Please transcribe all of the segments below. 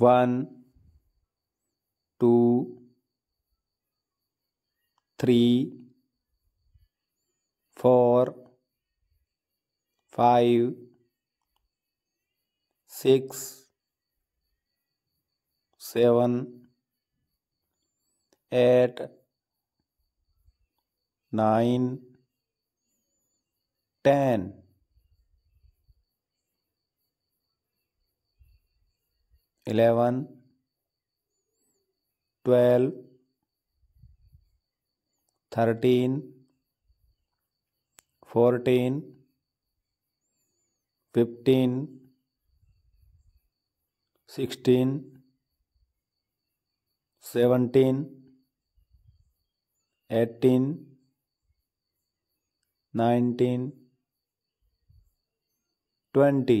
one two three four five six seven eight nine ten eleven twelve thirteen fourteen fifteen sixteen seventeen eighteen nineteen twenty.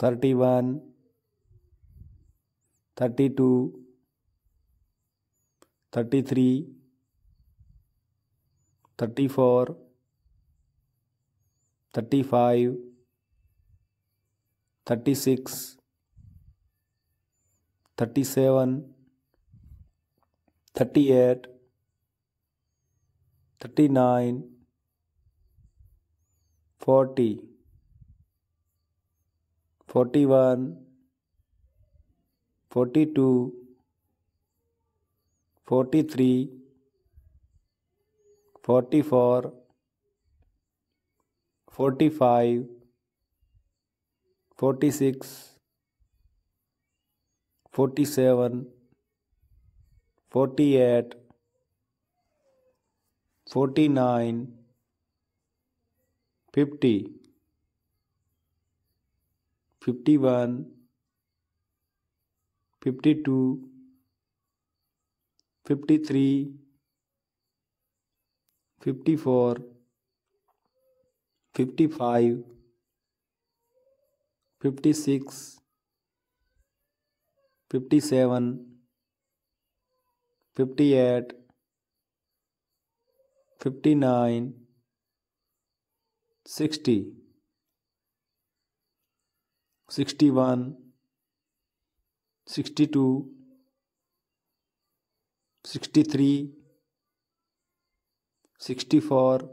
thirty one thirty two thirty three thirty four thirty five thirty six thirty seven thirty eight thirty nine forty seven thirty eight thirty nine forty forty one forty two forty three forty four forty five forty six forty fifty one fifty two fifty three fifty four fifty five fifty six fifty seven fifty eight fifty nine sixty sixty one, sixty two, sixty three, sixty four,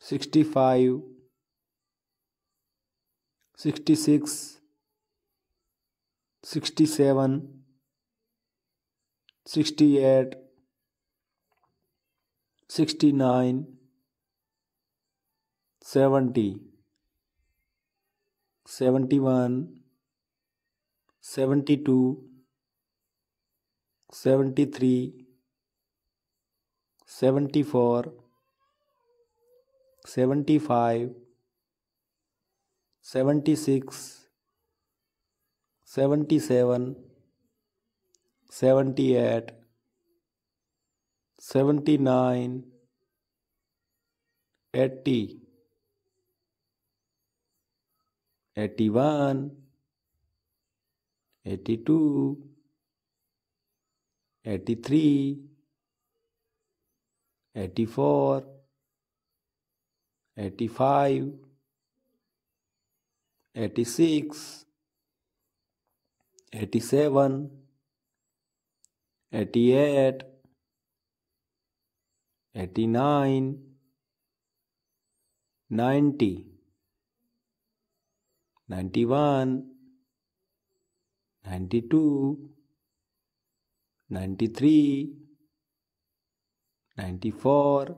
sixty five, sixty six, sixty seven, sixty eight, sixty nine, seventy. Seventy one seventy two seventy three seventy four seventy five seventy six seventy seven seventy eight seventy nine, eighty. 81 82 83 84 85 86 87 88 89 90 91 92 93 94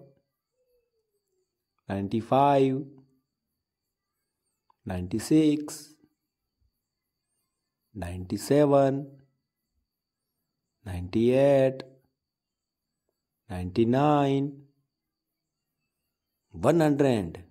95 96 97 98 99 100